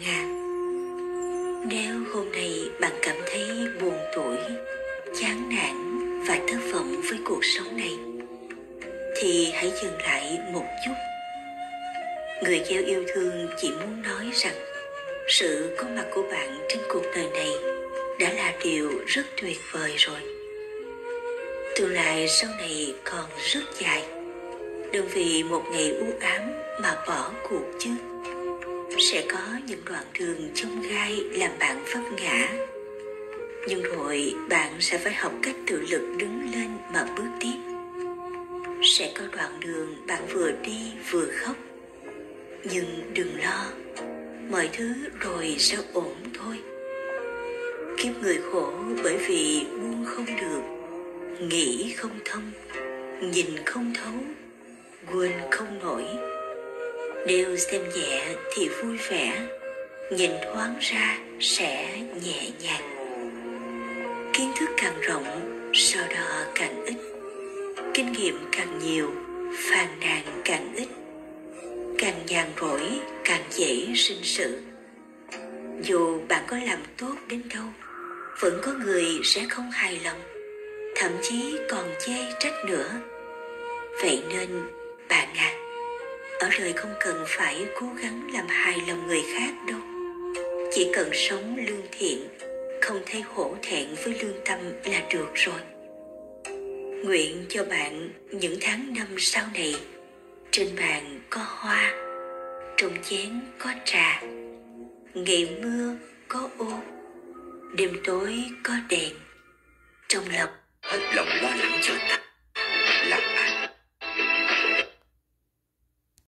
Nga Nếu hôm nay bạn cảm thấy buồn tuổi, chán nản và thất vọng với cuộc sống này Thì hãy dừng lại một chút. Người gieo yêu thương chỉ muốn nói rằng Sự có mặt của bạn trên cuộc đời này đã là điều rất tuyệt vời rồi. Tương lai sau này còn rất dài. Đừng vì một ngày u ám mà bỏ cuộc chứ. Sẽ có những đoạn đường trong gai làm bạn vấp ngã. Nhưng rồi bạn sẽ phải học cách tự lực đứng lên mà bước tiếp. Sẽ có đoạn đường bạn vừa đi vừa khóc. Nhưng đừng lo, Mọi thứ rồi sẽ ổn thôi. Kiếp người khổ bởi vì buông không được, Nghĩ không thông, Nhìn không thấu, Quên không nổi đều xem nhẹ thì vui vẻ, Nhìn thoáng ra sẽ nhẹ nhàng. Kiến thức càng rộng Sau đó càng ít. Kinh nghiệm càng nhiều, Phàn nàn càng ít. Càng nhàn rỗi, Càng dễ sinh sự. Dù bạn có làm tốt đến đâu, Vẫn có người sẽ không hài lòng, Thậm chí còn chê trách nữa. Vậy nên bạn à ở đời không cần phải cố gắng làm hài lòng người khác đâu. Chỉ cần sống lương thiện, Không thấy hổ thẹn với lương tâm là được rồi. Nguyện cho bạn những tháng năm sau này, Trên bàn có hoa, Trong chén có trà. Ngày mưa có ô, Đêm tối có đèn. Trong lòng, hết lòng lo lắng cho ta